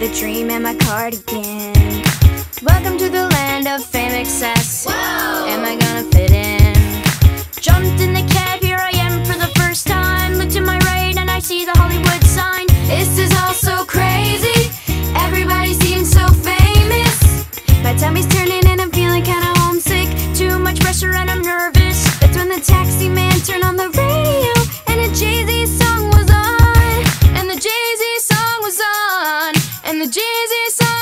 the dream and my cardigan. Welcome to the the Jesus.